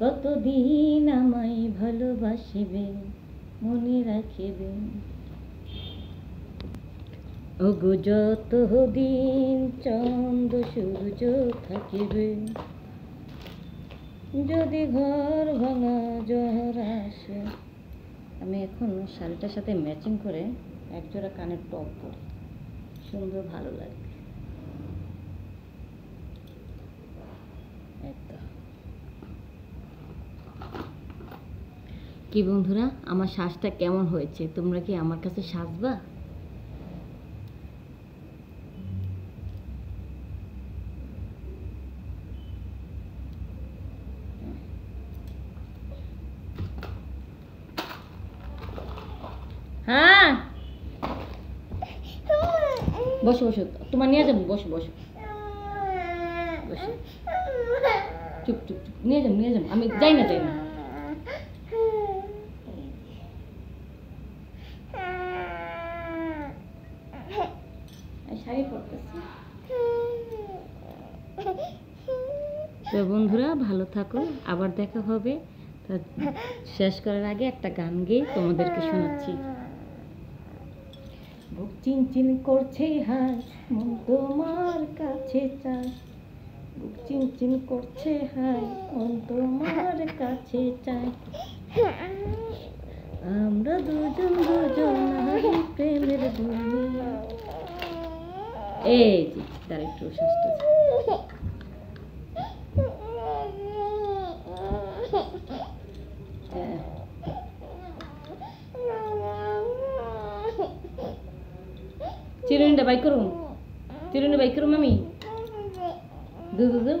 কতদিন আমায় ভালোবাসিবে, মনে রাখিবে। ওগো যত দিন চন্দ্র, সূর্য থাকিবে, যদি ঘর ভাঙা জ্বর আসে, আমি এখন শাড়িটার সাথে ম্যাচিং করে একজোড়া কানের টপ পরি। সুন্দর ভালো লাগবে এই তো। কি বন্ধুরা? আমার শ্বাসটা কেমন হয়েছে? তোমরা কি আমার কাছে সাজবা? হ্যাঁ? বসো বসো। তোমার নিয়ে যাব, বসো বসো। বসো। চুপ চুপ চুপ। নিয়ে যাব নিয়ে যাব। আমি যাই না যাই না এই শাড়ি পরতেছি। তো বন্ধুরা ভালো থাকো। আবার দেখা হবে। তা শেষ করার আগে একটা গান গেয়ে তোমাদেরকে শোনাচ্ছি। বুক চিনচিন করছে হায় মন তোমার কাছে চাই। বুক চিনচিন করছে হায় মন তোমার কাছে চাই। আমরা দুজন দুজন প্রেমের দুনিয়া। এই যে দাঁড়া একটু সুস্থ চিরুনিটা বাইক করুন চিরুনি বাইক করুন মামি দুধ দুধ